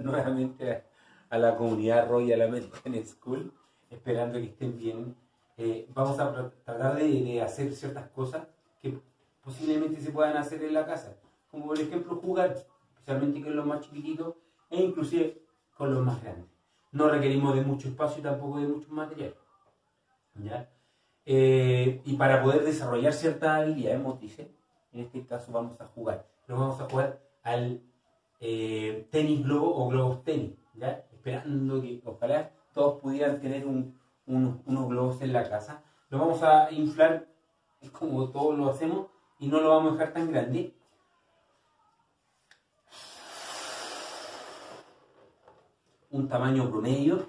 nuevamente a, la comunidad Royal American School, esperando que estén bien. Eh, vamos a tratar de, hacer ciertas cosas que posiblemente se puedan hacer en la casa, como por ejemplo jugar, especialmente con los más chiquititos e inclusive con los más grandes. No requerimos de mucho espacio y tampoco de mucho material. ¿ya? Eh, y para poder desarrollar ciertas habilidades motrices, en este caso vamos a jugar. Pero vamos a jugar al eh, tenis globo o globos tenis, ¿ya? esperando que ojalá todos pudieran tener unos globos en la casa. Lo vamos a inflar como todos lo hacemos y no lo vamos a dejar tan grande. Un tamaño promedio.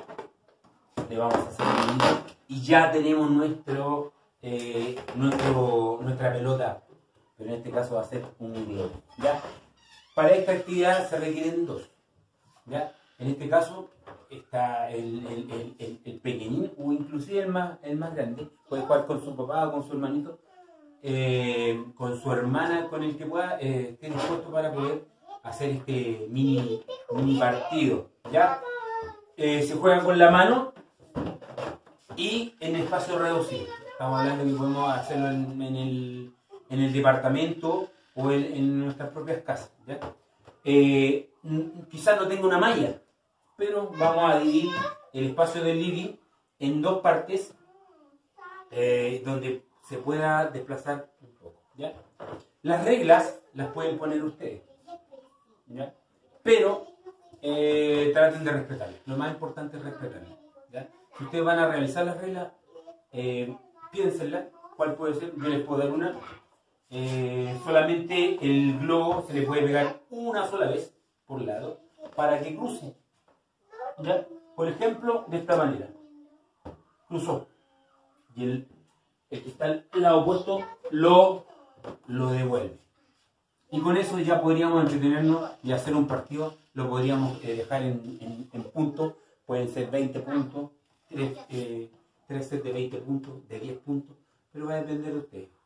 Le vamos a hacer un y ya tenemos nuestro, eh, nuestro, nuestra pelota, pero en este caso va a ser un globo. ¿ya? Para esta actividad se requieren dos. ¿ya? En este caso está el, el, pequeñín o inclusive el más, el más grande. Puede jugar con su papá o con su hermanito, eh, con su hermana, con el que pueda, eh, esté dispuesto para poder hacer este mini, mini partido. ¿ya? Eh, se juega con la mano y en espacio reducido. Estamos hablando que podemos hacerlo en, el, en el, departamento o en, nuestras propias casas. Eh, quizás no tenga una malla, pero vamos a dividir el espacio del living en dos partes eh, donde se pueda desplazar un poco. Las reglas las pueden poner ustedes, pero eh, traten de respetarlas. Lo más importante es respetarlas. Si ustedes van a realizar las reglas, eh, piénsenla, cuál puede ser, yo les puedo dar una. Eh, solamente el globo se le puede pegar una sola vez por lado para que cruce. ¿Ya? Por ejemplo, de esta manera. Cruzó. Y el, que está al lado opuesto lo, lo devuelve. Y con eso ya podríamos entretenernos y hacer un partido. Lo podríamos eh, dejar en, en, puntos. Pueden ser 20 puntos, tres, eh, tres sets de 20 puntos, de 10 puntos, pero va a depender de ustedes.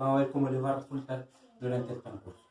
Vamos a ver cómo les va a resultar durante el concurso.